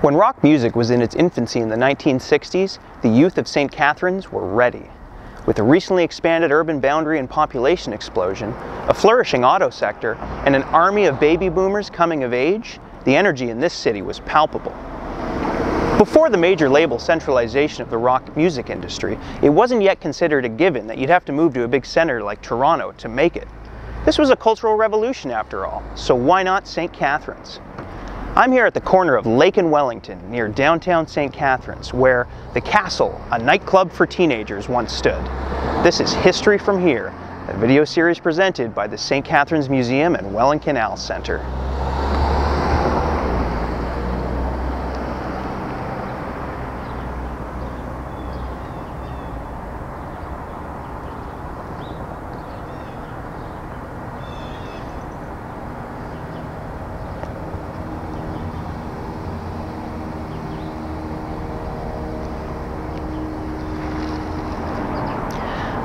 When rock music was in its infancy in the 1960s, the youth of St. Catharines were ready. With a recently expanded urban boundary and population explosion, a flourishing auto sector, and an army of baby boomers coming of age, the energy in this city was palpable. Before the major label centralization of the rock music industry, it wasn't yet considered a given that you'd have to move to a big center like Toronto to make it. This was a cultural revolution after all, so why not St. Catharines? I'm here at the corner of Lake and Wellington near downtown St. Catharines where The Castle, a nightclub for teenagers, once stood. This is History from Here, a video series presented by the St. Catharines Museum and Welland Canal Center.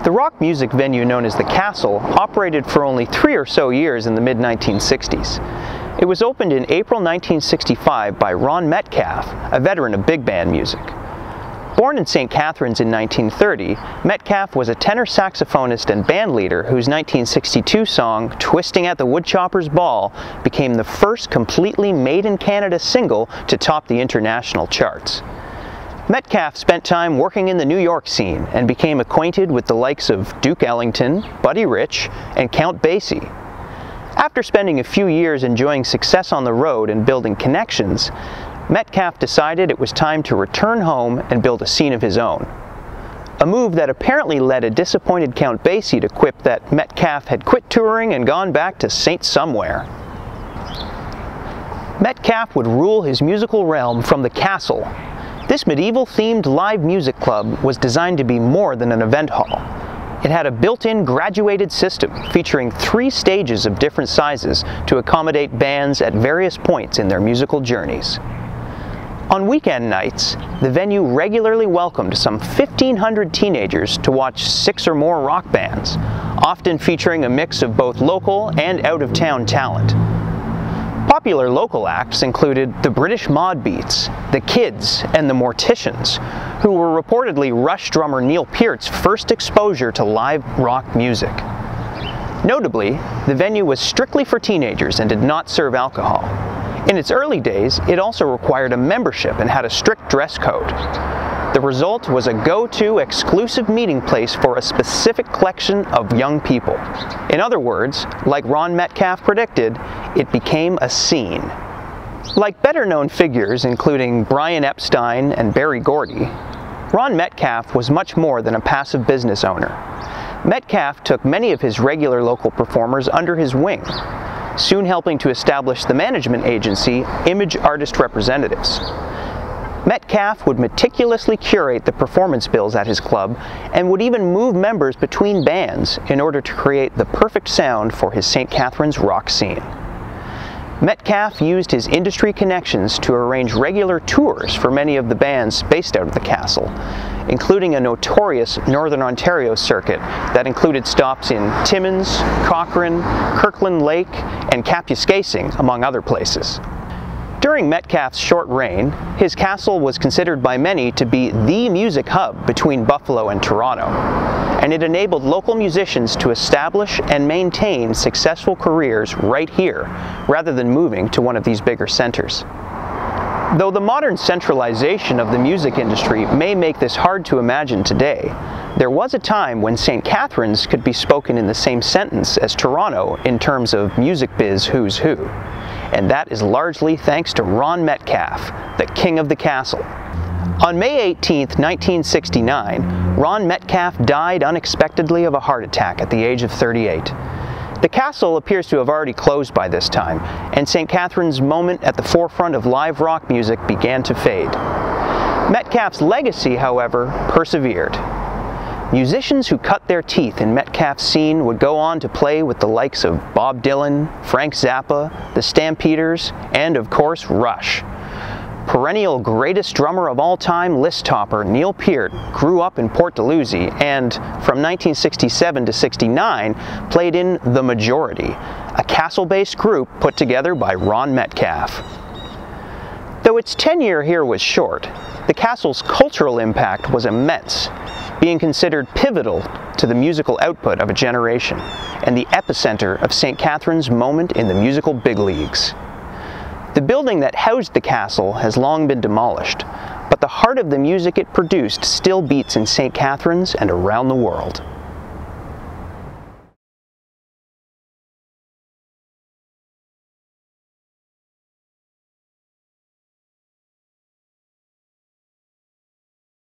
The rock music venue known as the Castle operated for only three or so years in the mid-1960s. It was opened in April 1965 by Ron Metcalf, a veteran of big band music. Born in St. Catharines in 1930, Metcalf was a tenor saxophonist and band leader whose 1962 song, Twisting at the Woodchopper's Ball, became the first completely made-in-Canada single to top the international charts. Metcalf spent time working in the New York scene and became acquainted with the likes of Duke Ellington, Buddy Rich, and Count Basie. After spending a few years enjoying success on the road and building connections, Metcalf decided it was time to return home and build a scene of his own. A move that apparently led a disappointed Count Basie to quip that Metcalf had quit touring and gone back to Saint Somewhere. Metcalf would rule his musical realm from the castle, this medieval-themed live music club was designed to be more than an event hall. It had a built-in graduated system featuring three stages of different sizes to accommodate bands at various points in their musical journeys. On weekend nights, the venue regularly welcomed some 1,500 teenagers to watch six or more rock bands, often featuring a mix of both local and out-of-town talent. Popular local acts included the British Mod Beats, the Kids, and the Morticians, who were reportedly Rush drummer Neil Peart's first exposure to live rock music. Notably, the venue was strictly for teenagers and did not serve alcohol. In its early days, it also required a membership and had a strict dress code. The result was a go-to exclusive meeting place for a specific collection of young people. In other words, like Ron Metcalf predicted, it became a scene. Like better known figures including Brian Epstein and Berry Gordy, Ron Metcalf was much more than a passive business owner. Metcalf took many of his regular local performers under his wing, soon helping to establish the management agency Image Artist Representatives. Metcalf would meticulously curate the performance bills at his club and would even move members between bands in order to create the perfect sound for his St. Catharines rock scene. Metcalf used his industry connections to arrange regular tours for many of the bands based out of the castle, including a notorious Northern Ontario circuit that included stops in Timmins, Cochrane, Kirkland Lake, and Kapuskasing, among other places. During Metcalf's short reign, his castle was considered by many to be the music hub between Buffalo and Toronto, and it enabled local musicians to establish and maintain successful careers right here, rather than moving to one of these bigger centers. Though the modern centralization of the music industry may make this hard to imagine today, there was a time when St. Catharines could be spoken in the same sentence as Toronto in terms of music biz who's who and that is largely thanks to Ron Metcalf, the king of the castle. On May 18, 1969, Ron Metcalf died unexpectedly of a heart attack at the age of 38. The castle appears to have already closed by this time, and St. Catharines' moment at the forefront of live rock music began to fade. Metcalf's legacy, however, persevered. Musicians who cut their teeth in Metcalf's scene would go on to play with the likes of Bob Dylan, Frank Zappa, the Stampeders, and of course Rush. Perennial greatest drummer of all time list topper Neil Peart grew up in Port Dalhousie and from 1967 to 69 played in The Majority, a castle-based group put together by Ron Metcalf. Though Though its tenure here was short, the castle's cultural impact was immense, being considered pivotal to the musical output of a generation and the epicenter of St. Catharines' moment in the musical big leagues. The building that housed the castle has long been demolished, but the heart of the music it produced still beats in St. Catharines and around the world.